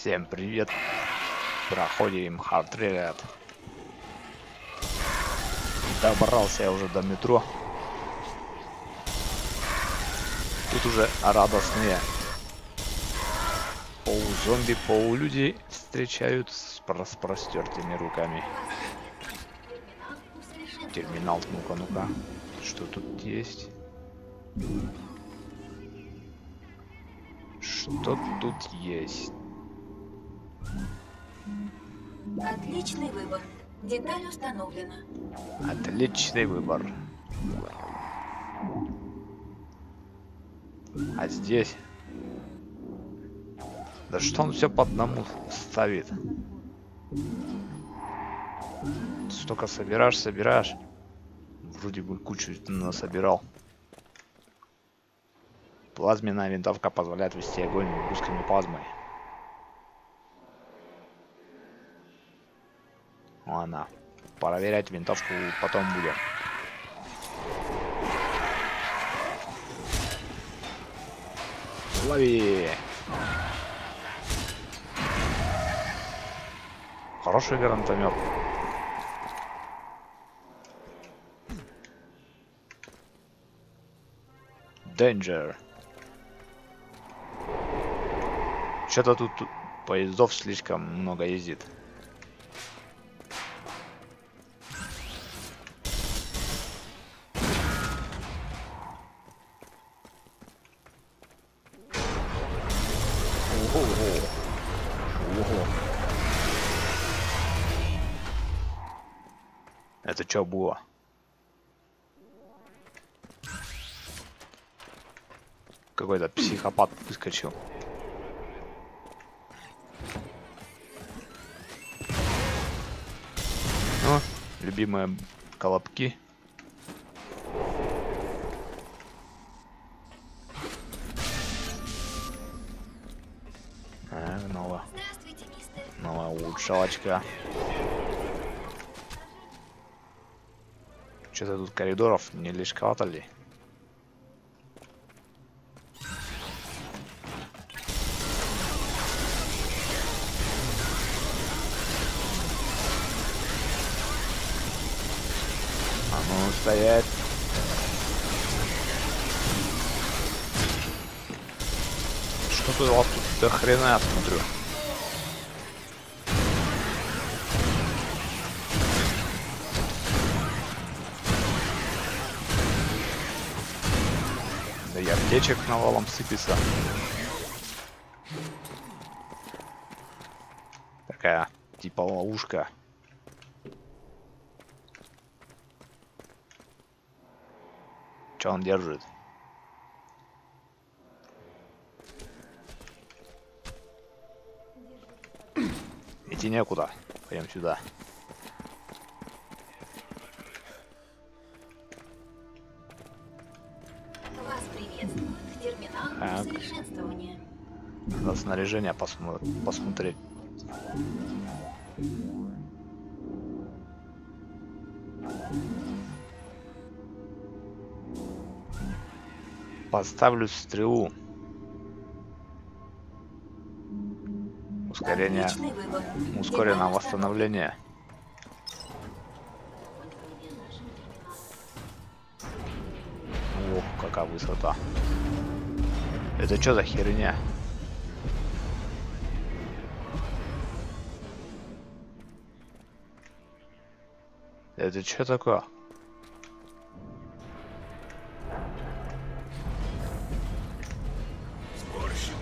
Всем привет. Проходим хард Добрался я уже до метро. Тут уже радостные полузомби, полулюди встречают с распростертыми руками. Терминал, ну-ка, ну-ка. Что тут есть? Что тут есть? Отличный выбор. Деталь установлена. Отличный выбор. А здесь? Да что он все по одному ставит? Столько собираешь, собираешь. Вроде бы кучу насобирал. Плазменная винтовка позволяет вести огонь русскими плазмой. Ладно. Проверять винтовку потом будем. Лови! Хороший гранатомет. Danger. Что-то тут поездов слишком много ездит. Что было? Какой-то психопат выскочил. Ну, любимые колобки. А, новая. Новая улучшалочка. Что-то тут коридоров не лишковато ли? А ну, стоять. Что-то у вас тут до хрена, я смотрю. Аптечек навалом сыпется. Такая, типа ловушка. Че он держит? Идти некуда. Пойдем сюда. Снаряжение посмо посмотреть. Поставлю стрелу. Ускорение. Деталь восстановление. Ох, какая высота. Это что за херня? Это что такое? Сборщик.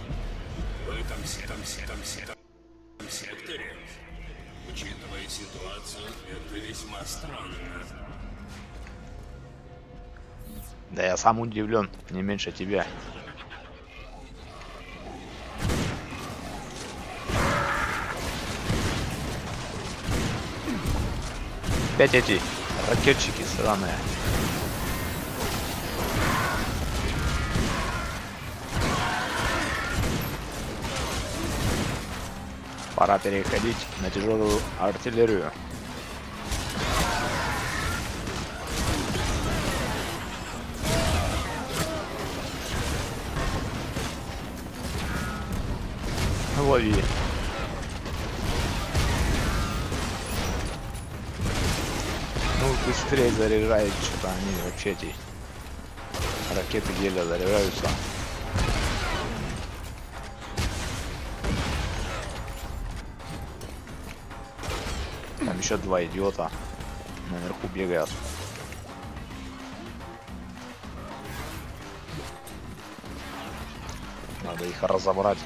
В этом, се- там, се- там, се- там секторе, учитывая ситуацию, это весьма странно. Да я сам удивлен, не меньше тебя. Опять эти ракетчики сраные. Пора переходить на тяжелую артиллерию. Лови. Быстрее заряжает, что-то они вообще эти ракеты еле заряжаются. Там еще два идиота наверху бегают. Надо их разобрать.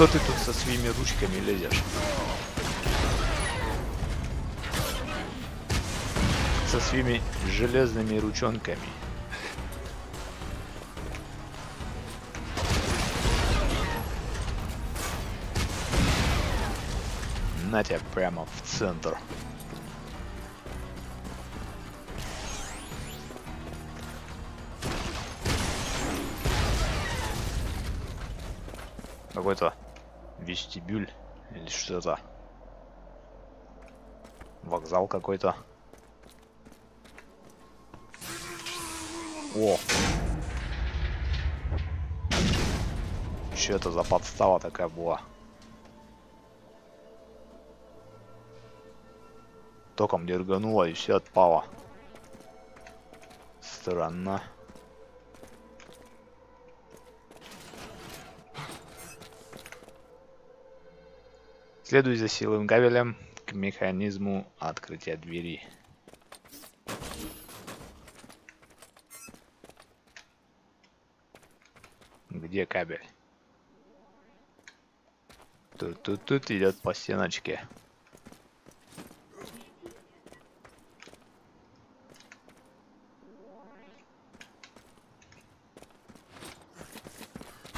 Что ты тут со своими ручками лезешь? Со своими железными ручонками. На тебя прямо в центр. Какой-то вестибюль или что-то. Вокзал какой-то. О! Что это за подстава такая была? Током дергануло и все отпало. Странно. Следуй за силовым кабелем к механизму открытия двери. Где кабель? Тут, тут, тут идет по стеночке.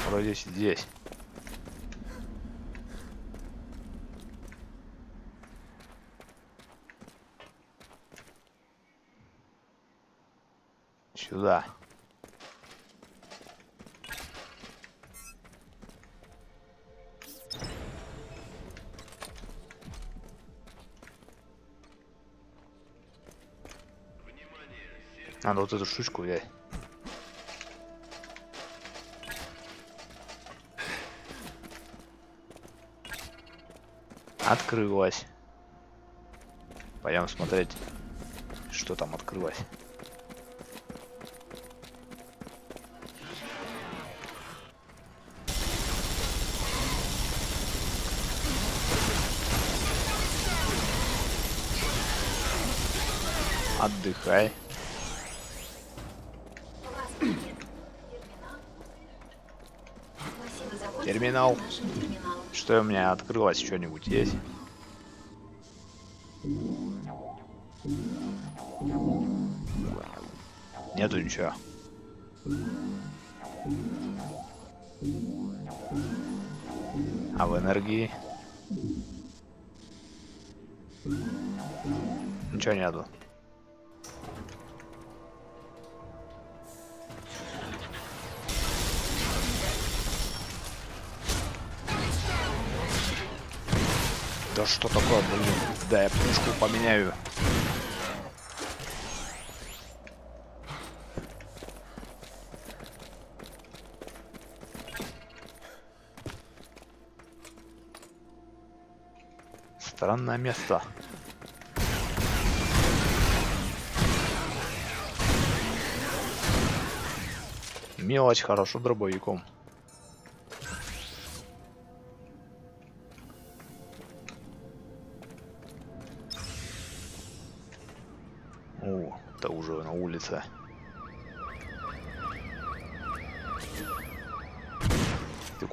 Вроде здесь. Сюда. Надо вот эту штучку взять. Открылась. Пойдем смотреть, что там открылось. Отдыхай. Терминал. Что у меня открылось? Что-нибудь есть? Нету ничего. А в энергии? Ничего нету. Да что такое, блин? Да я пушку поменяю. Странное место. Мелочь хорошо дробовиком.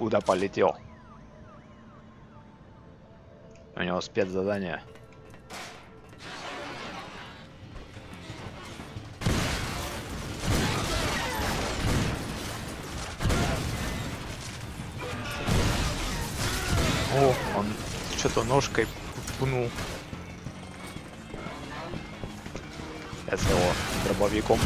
Куда полетел? У него спецзадание. О, он что-то ножкой пнул. Его дробовиком.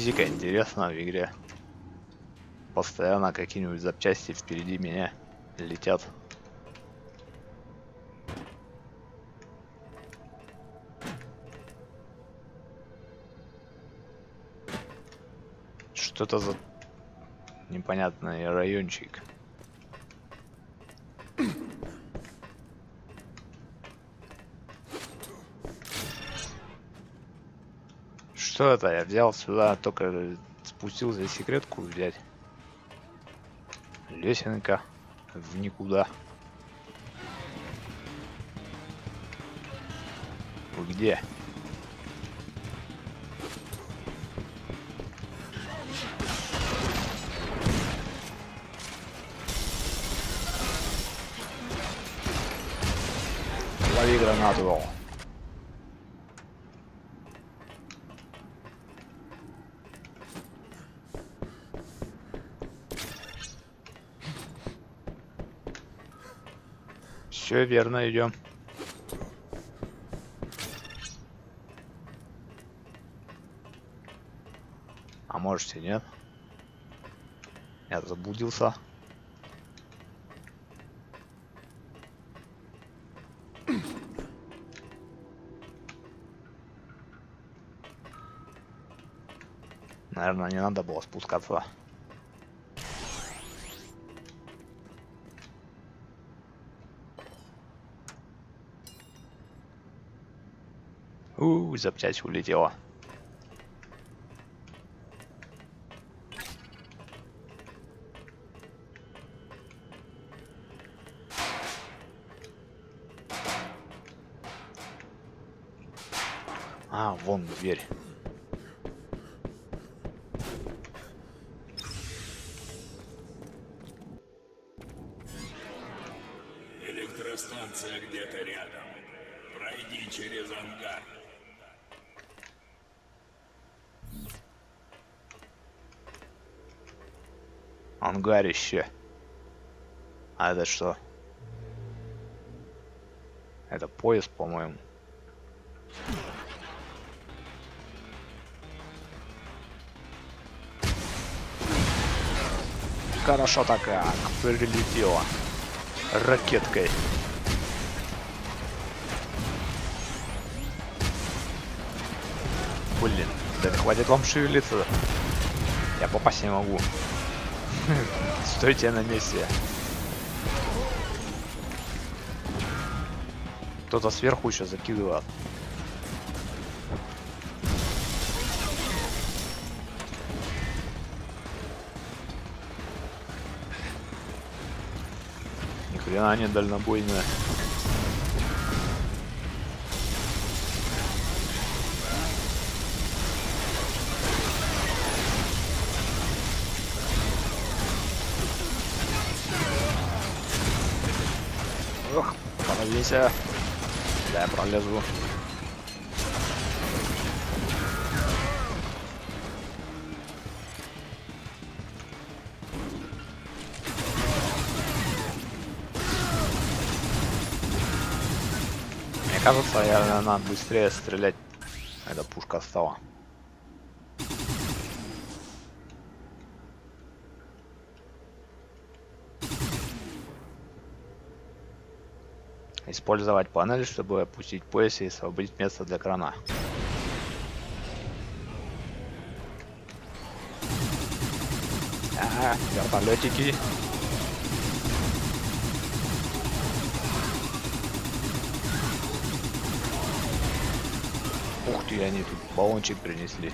физика интересна в игре. Постоянно какие-нибудь запчасти впереди меня летят. Что это за непонятный райончик? Что это? Я взял сюда, только спустился секретку взять. Лесенка в никуда. Вы где? Лови гранату. Все верно, идем. А можете, нет? Я заблудился. Наверное, не надо было спускаться. Запчасть улетела. А, вон дверь. Ангарище. А это что? Это поезд, по-моему. Хорошо так как прилетела ракеткой. Блин, да хватит вам шевелиться. Я попасть не могу. Стойте на месте. Кто-то сверху еще закидывает. Ни хрена не дальнобойная. Пролезя. Да, я пролезу. Мне кажется, я надо быстрее стрелять. Эта пушка стала. Использовать панель, чтобы опустить пояс и освободить место для крана. Ага, вертолетики. Ух ты, они тут баллончик принесли.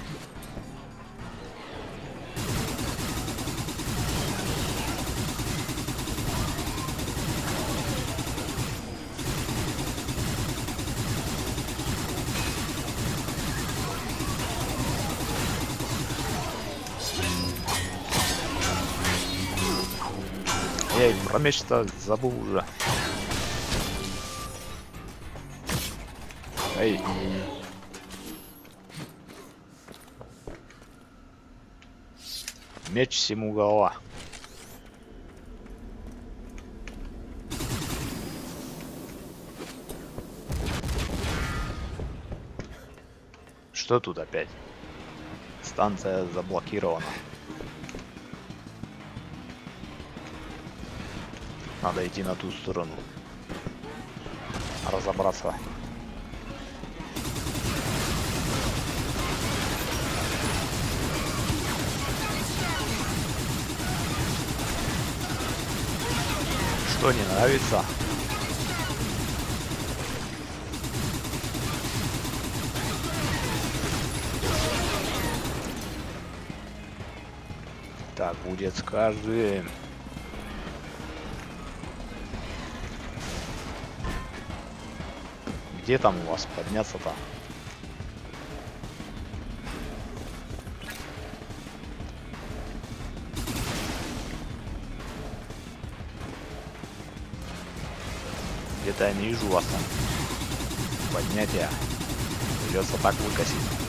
Меч-то забыл уже. Эй. Меч всему голова. Что тут опять? Станция заблокирована. надо идти на ту сторону. Разобраться. Что не нравится? Так будет с каждым. Где там у вас подняться-то? Где-то я не вижу вас там. Поднятие. Придется так выкосить.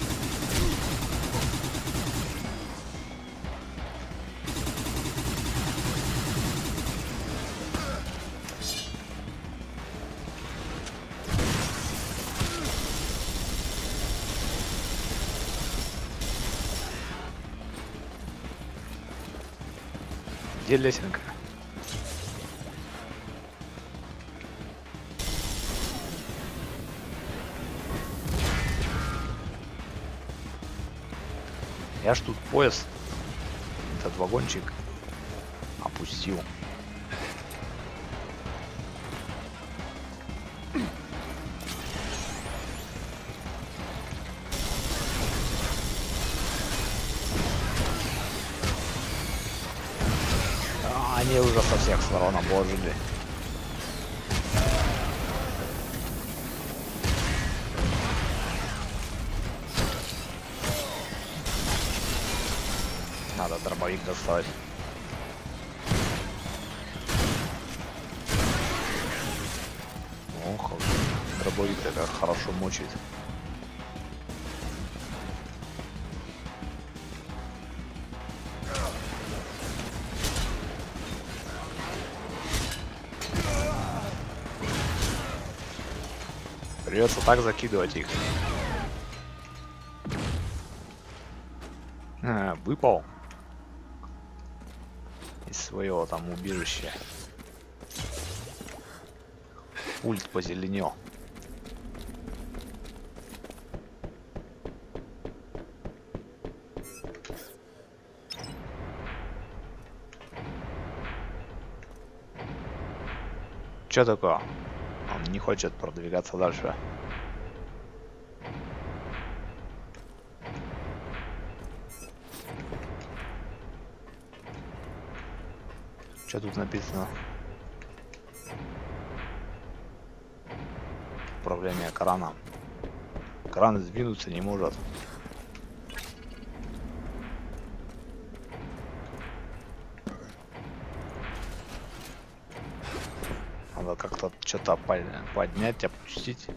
Где лесенка? Я ж тут поезд, этот вагончик опустил. Они уже со всех сторон обложили. Надо дробовик достать. Ох, дробовик это хорошо мочит. Придется так закидывать их. А, выпал из своего там убежища. Пульт позеленел. Чё такое? Он не хочет продвигаться дальше. Что тут написано? Управление краном. Кран сдвинуться не может. Надо как-то что-то поднять, опустить.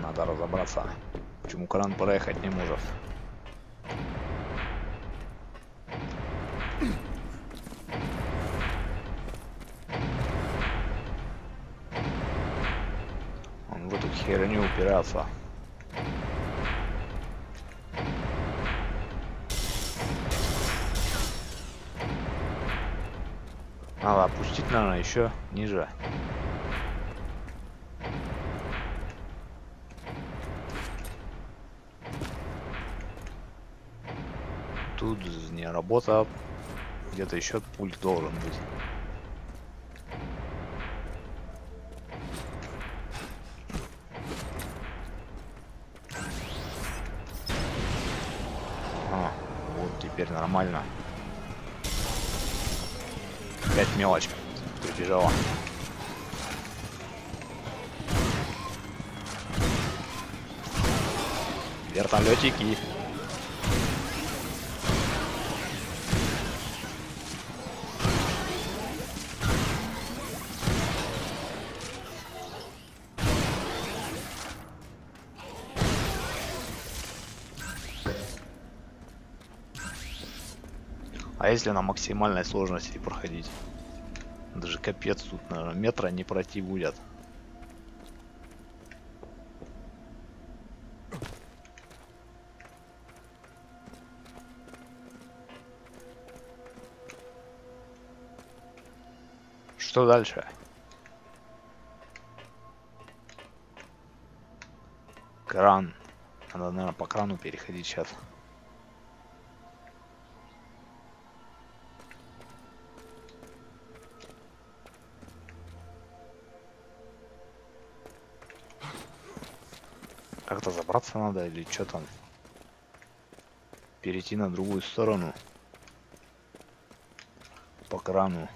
Надо разобраться, почему кран проехать не может. Он в эту херню упираться. Надо опустить, наверное, еще ниже. Тут не работа. Где-то еще пульт должен быть. А, вот теперь нормально. Опять мелочь прибежала. Вертолетики. Если на максимальной сложности проходить? Даже капец тут, наверное, метра не пройти будет. Что дальше? Кран. Надо, наверное, по крану переходить сейчас. Как-то забраться надо или что там? Перейти на другую сторону. По крану.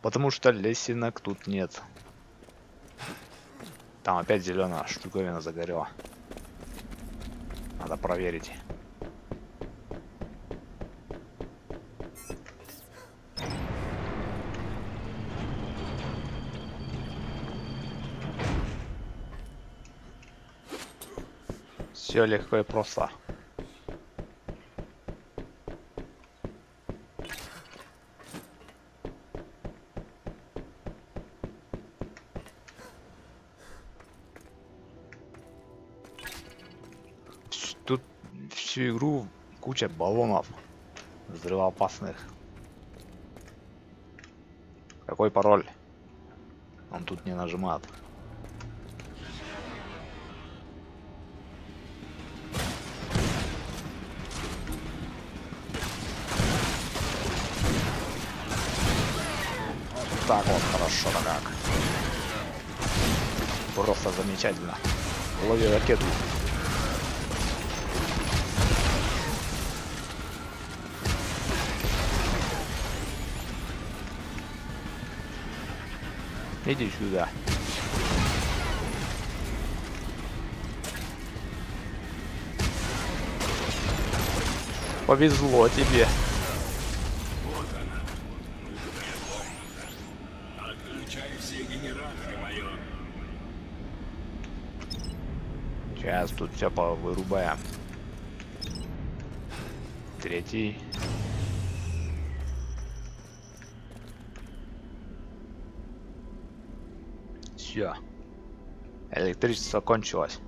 Потому что лесенок тут нет. Там опять зеленая штуковина загорела. Надо проверить. Все легко и просто. Тут всю игру куча баллонов взрывоопасных. Какой пароль? Он тут не нажимает. Так вот, хорошо-то как. Просто замечательно. Лови ракету. Иди сюда. Повезло тебе. Вот она. Нужная бомба. Отключай все генераторы, майор. Сейчас тут все повырубаем. Третий. Все. Электричество кончилось.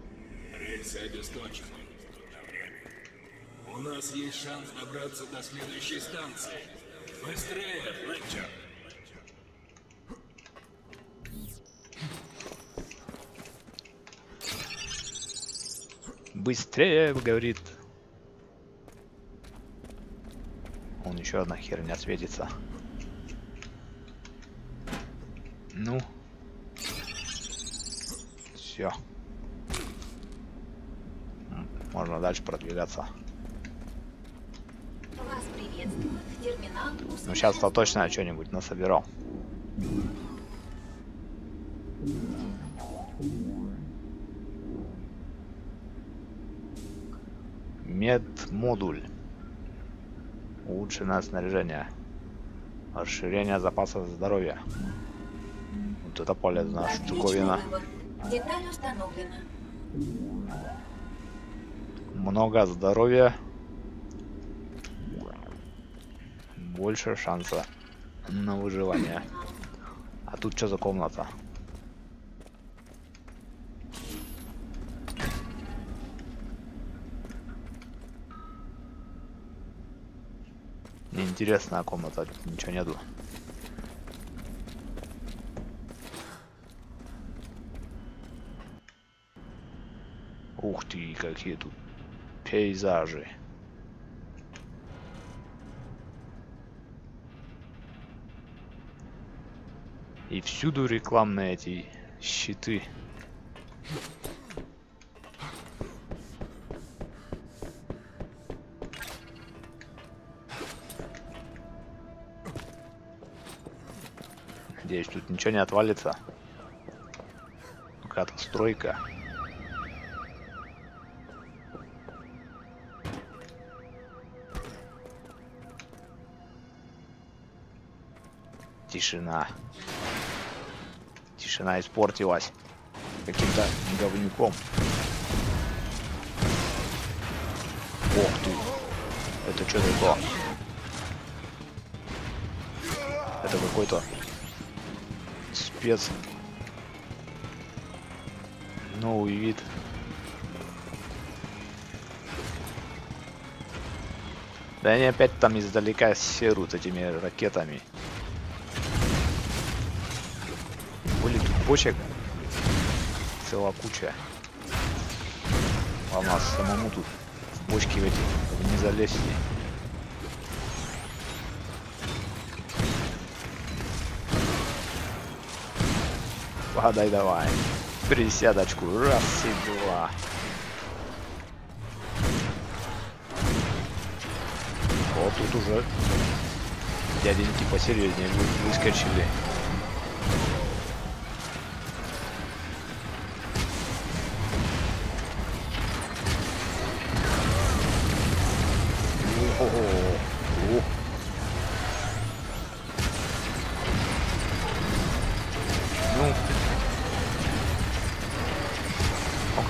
У нас есть шанс добраться до следующей станции. Быстрее, Флетчер. Быстрее, говорит. Он еще одна херня светится. Ну. Все. Можно дальше продвигаться. Вас приветствует терминал Ну сейчас-то точно я что-нибудь насобирал. Медмодуль. Улучшенное снаряжение. Расширение запаса здоровья. Вот это полезная штуковина. Деталь установлена. Много здоровья. Больше шанса на выживание. А тут что за комната? Неинтересная комната, тут ничего нету. Ух ты, какие тут пейзажи. И всюду рекламные эти щиты. Ничего не отвалится. Какая-то стройка. Тишина. Тишина испортилась. Каким-то говнюком. Ох ты. Это что такое? Это какой-то спец. Новый вид. Да они опять там издалека серут этими ракетами. Были тут бочек. Целая куча. Ладно, самому тут в бочки в эти не залезть. Погадай давай. Присядочку. Раз и два. Вот тут уже дяденьки посерьезнее вы- выскочили.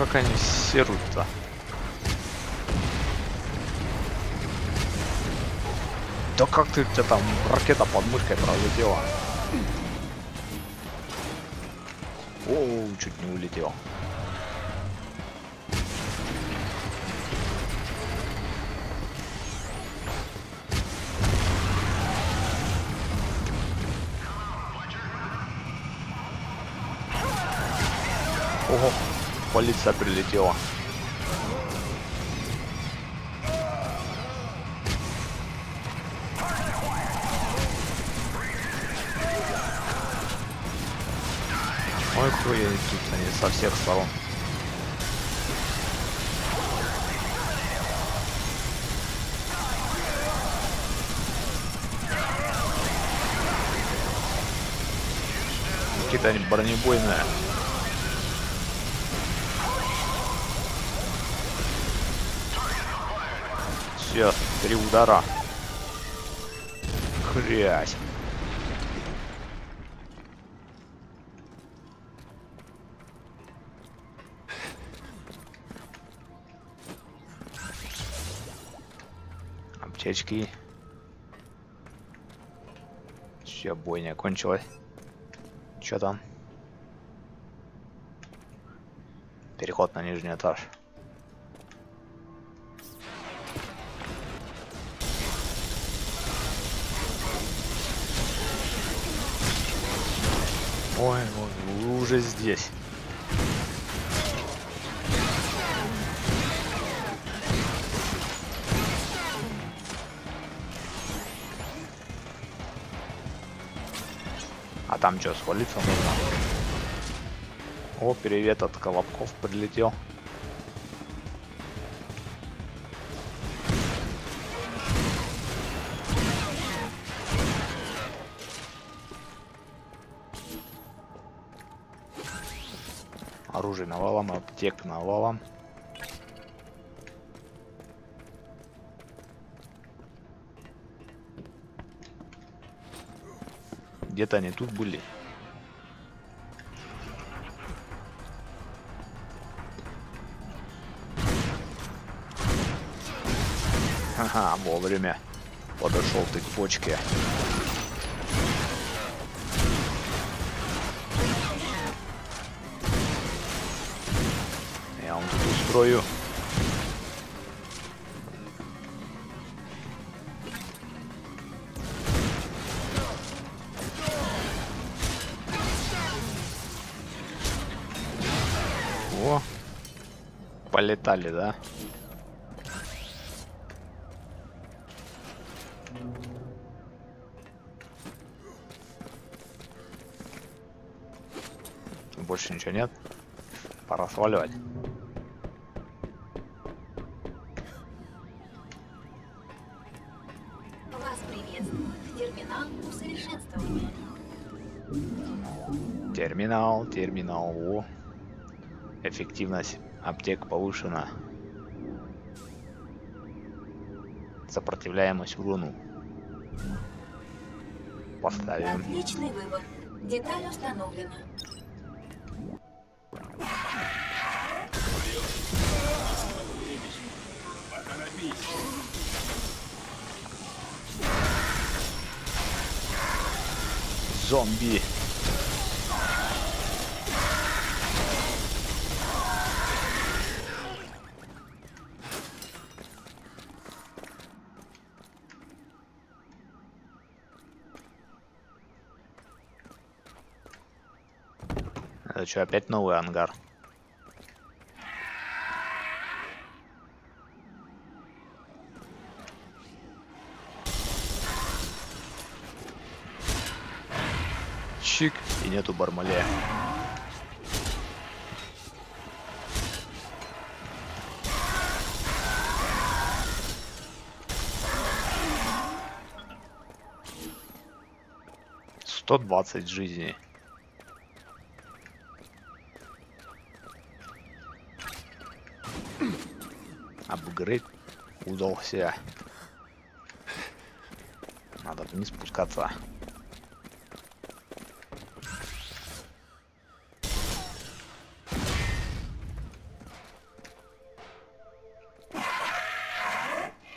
Как они серут-то? Да как ты, у тебя там ракета под мышкой пролетела? О, чуть не улетел. Ого, полиция прилетела. Ой, они тут они со всех сторон. Какие-то они бронебойные. Все, три удара. Хрясь. Аптечки. Все, бойня кончилась. Че там? Переход на нижний этаж. Уже здесь. А там что, свалиться нужно? О, привет от Колобков прилетел. Аптек навалом. Где-то они тут были. Ага, вовремя подошел ты к почке. Устрою. О, полетали, да? Больше ничего нет. Пора сваливать. Терминал, терминал. О. Эффективность аптек повышена. Сопротивляемость урону. Поставим. Отличный выбор. Деталь установлена. Зомби. Что, опять новый ангар? Чик, и нету Бармалея. Сто двадцать жизней. Апгрейд удался. Надо вниз спускаться.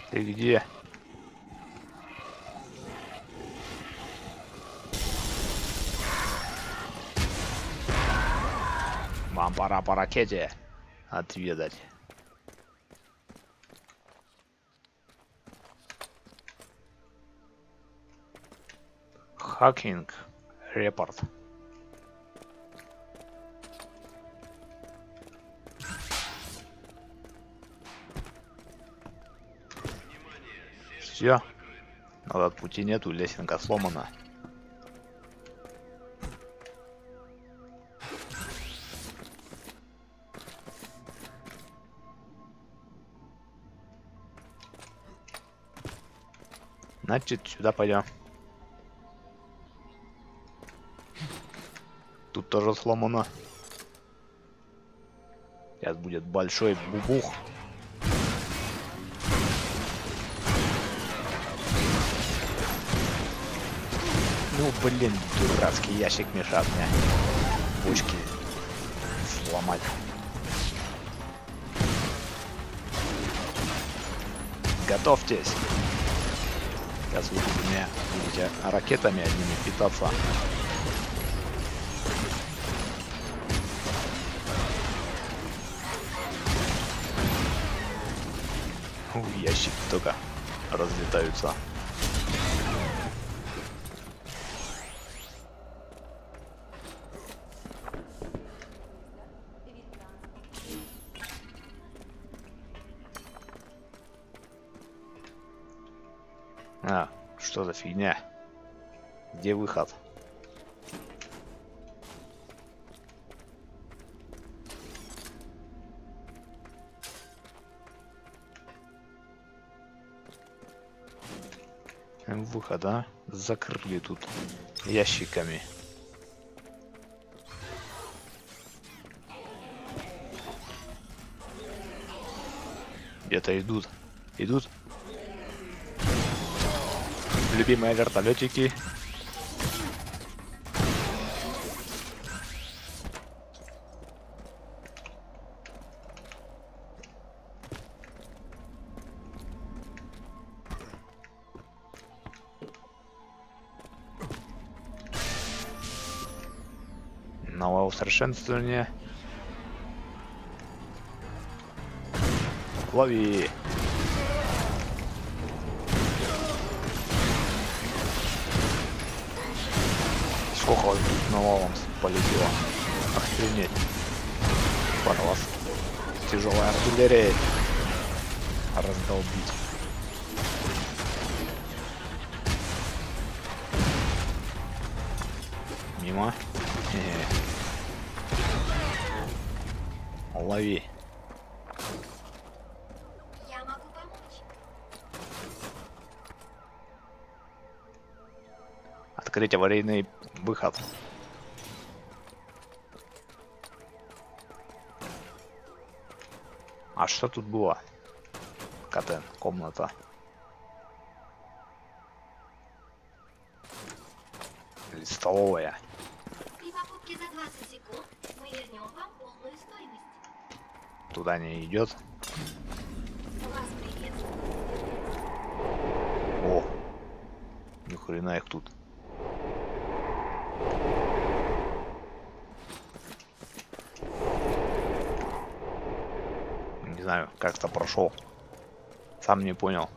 Ты где? Вам пора по ракете отведать. Хакинг. Репорт. Все. Назад пути нету, лесенка сломана. Значит, сюда пойдем. Тут тоже сломано. Сейчас будет большой бубух. Ну, блин, дурацкий ящик мешает мне бочки сломать. Готовьтесь. Сейчас вы будете ракетами одними питаться. Ящики только разлетаются. А, что за фигня? Где выход? Выход, а? Закрыли тут ящиками. Где-то идут. Идут. Любимые вертолетики. Новое усовершенствование. Лови. Сколько вот тут навалом полетело. Охренеть. Порвас. Тяжелая артиллерия. Раздолбить. Мимо. Хе-хе. Лови. Я могу помочь. Открыть аварийный выход. А что тут было? Катен, комната. Или столовая. Туда не идет. О! Ни хрена их тут. Не знаю, как-то прошел. Сам не понял.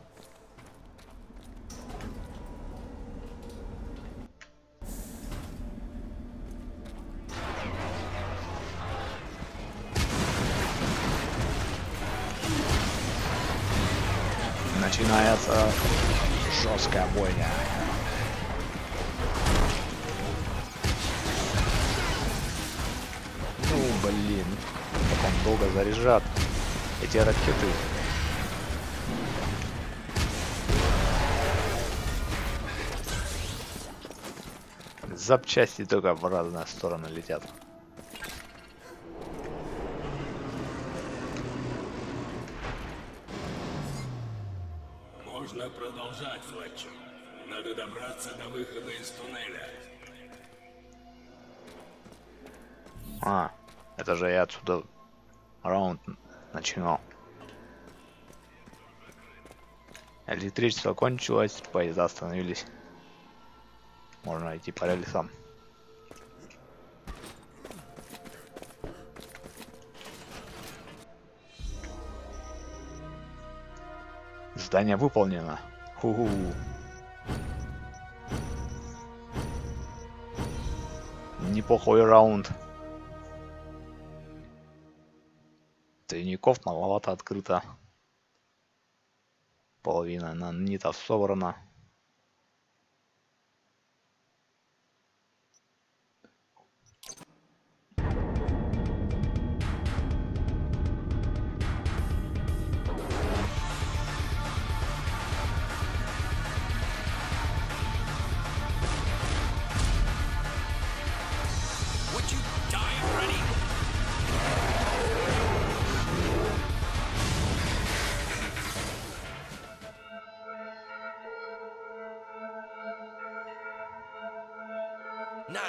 Бойня. Ну, блин. Как он долго заряжат эти ракеты. Запчасти только в разные стороны летят. Добраться до выхода из туннеля. А, это же я отсюда раунд начинал. Электричество кончилось, поезда остановились. Можно идти по рельсам. Задание выполнено. Ху-ху. Неплохой раунд. Тайников маловато открыто. Половина нанитов собрана.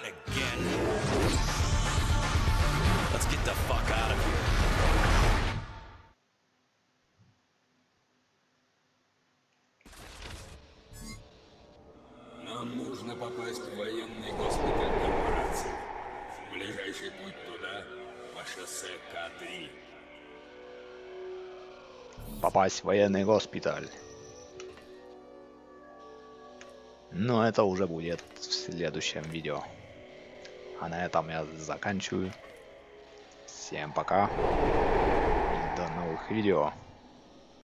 Not again. Let's get the fuck out of here. Нам нужно попасть в военный госпиталь корпорации. Ближайший путь туда по шоссе К-3. Попасть в военный госпиталь. Но это уже будет в следующем видео. А на этом я заканчиваю. Всем пока. И до новых видео.